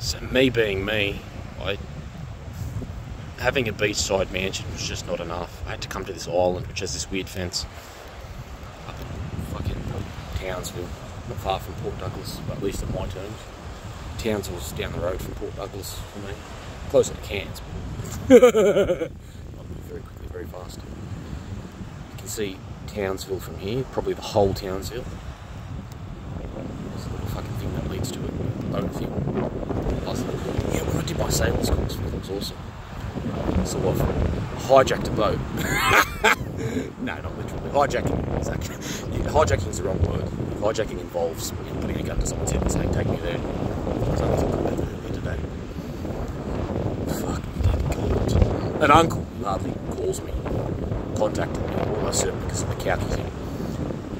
So me being me, I having a beachside mansion was just not enough. I had to come to this island which has this weird fence up in fucking Townsville, not far from Port Douglas, but at least in my terms. Townsville's down the road from Port Douglas for me. Closer to Cairns. but very quickly, very fast. You can see Townsville from here, probably the whole Townsville. There's a little fucking thing that leads to it, the boat thing. Plus, yeah, when I did my sailors course, it was awesome. So what? Hijacked a boat. no, not literally. Hijacking is actually hijacking is the wrong word. Hijacking involves you know, putting a gun to someone's head and saying, "Take me there." So I thought about that earlier today. Fuck me, dead God. An uncle hardly calls me, contacted me, almost certainly because of the Kauki thing.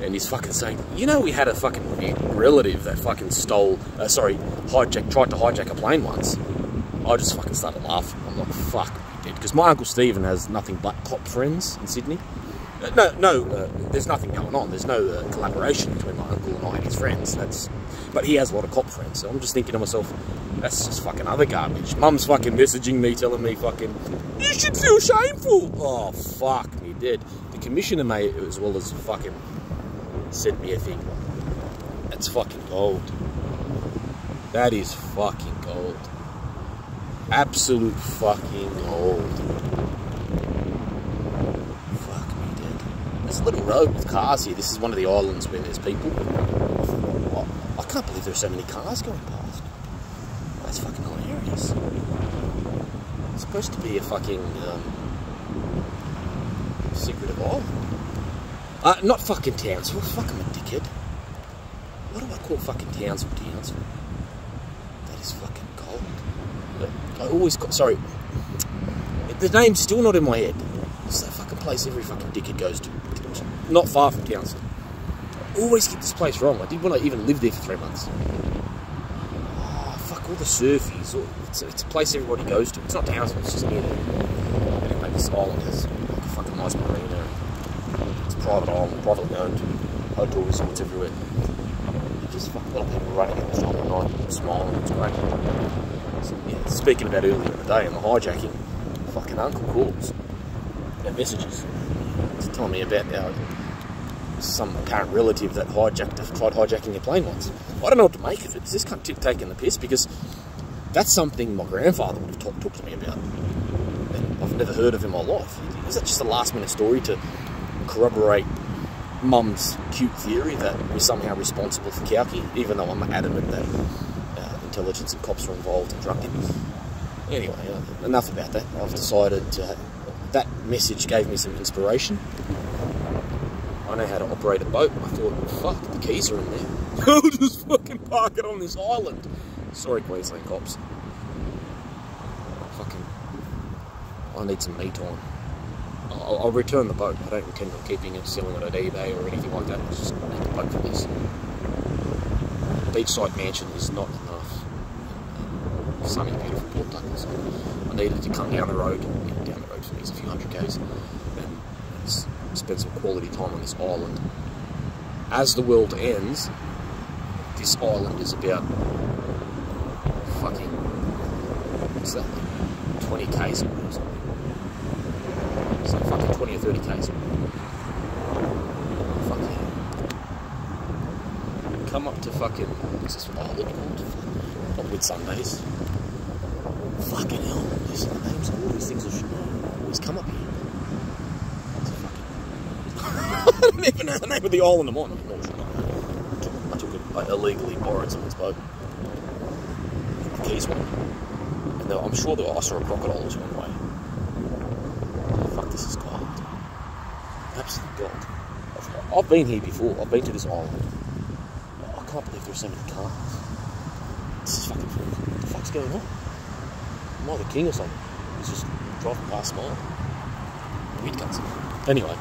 And he's fucking saying, you know, we had a fucking relative that fucking stole, uh, sorry, hijacked, tried to hijack a plane once. I just fucking started laughing. I'm like, fuck, we did. Because my Uncle Stephen has nothing but cop friends in Sydney. Uh, no, no, uh, there's nothing going on. There's no uh, collaboration between my uncle and I and his friends. That's, but he has a lot of cop friends. So I'm just thinking to myself, that's just fucking other garbage. Mum's fucking messaging me, telling me fucking, you should feel shameful. Oh, fuck me dead. The commissioner, mate, as well as fucking sent me a thing. That's fucking gold. That is fucking gold. Absolute fucking gold. Fuck me dead. There's a little road with cars here. This is one of the islands where there's people. I- can't believe there's so many cars going past. That's fucking hilarious. It's supposed to be a fucking um, of all. Uh, not fucking Townsville. Fuck, I'm a dickhead. What do I call fucking Townsville? Townsville. That is fucking I always call, sorry. The name's still not in my head. It's that fucking place every fucking dickhead goes to. Not far from Townsville. I always get this place wrong. I did when I even lived there for three months. Oh, fuck all the surfies. It's, it's a place everybody goes to. It's not Townsville, it's just near there. Anyway, this island has like a fucking nice marina. It's a private island, privately owned. Hotel resorts everywhere. You just fuck a lot of people running at this time of night, smiling, it's great. Speaking about earlier in the day and the hijacking, fucking Uncle calls and messages. He's telling me about how some apparent relative that hijacked, tried hijacking a plane once. I don't know what to make of it. Is this cunt t- taking the piss? Because that's something my grandfather would have talked, to me about. And I've never heard of in my life. Is that just a last minute story to corroborate mum's cute theory that we're somehow responsible for Kauki, even though I'm adamant that intelligence and cops were involved in drug dealers? Anyway, uh, enough about that. I've decided uh, that message gave me some inspiration. I know how to operate a boat. I thought, fuck, the keys are in there. I'll just fucking park it on this island. Sorry, Queensland cops. Fucking, I need some meat on. I'll, I'll return the boat. I don't intend on keeping it, selling it at eBay or anything like that. It's just need the boat for this. Beachside mansion is not. Sunny, beautiful Port Douglas. I needed to come down the road. Down the road for me a few hundred k's. And spend some quality time on this island. As the world ends, this island is about fucking what's that? Twenty k's away or something. So fucking twenty or thirty k's away. Come up to fucking what's this what the island called? Not Whitsundays. Fucking hell, these are the names of all these things I should. Always come up here. I don't even know the name of the island I'm on. I took it, I illegally borrowed someone's boat. The keys one. And there- I'm sure that I saw a crocodile just one way. Fuck, this is gold. Absolute gold. I've, been here before. I've been to this island. I can't believe there's so many cars. This is fucking cool. What the fuck's going on? Am I the king or something? He's just driving past mine. Weird cunts. Anyway.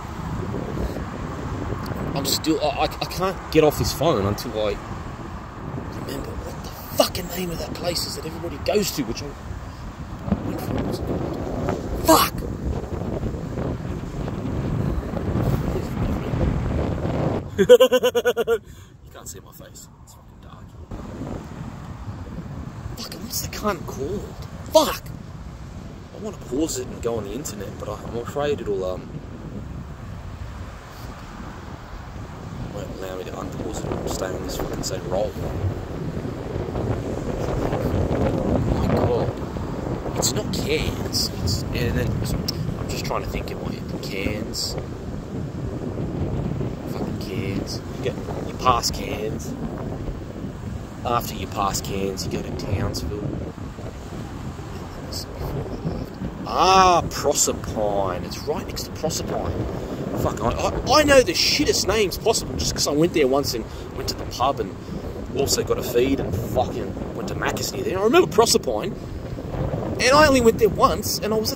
I'm still. I, I, can't get off this phone until I remember what the fucking name of that place is that everybody goes to, which I. Fuck! you can't see my face. It's fucking dark. Fuck, what's the cunt called? Fuck! I want to pause it and go on the internet, but I- I'm afraid it'll, um... Won't allow me to unpause it and stay on this fucking same roll. Oh my god. It's not Cairns. It's... And then... I'm just trying to think in my head. Cairns. Fucking Cairns. You get... You pass Cairns. After you pass Cairns, you go to Townsville. Ah, Proserpine. It's right next to Proserpine. Fuck, I, I, I know the shittest names possible just because I went there once and went to the pub and also got a feed and fucking went to Macca's near there. I remember Proserpine, and I only went there once, and I was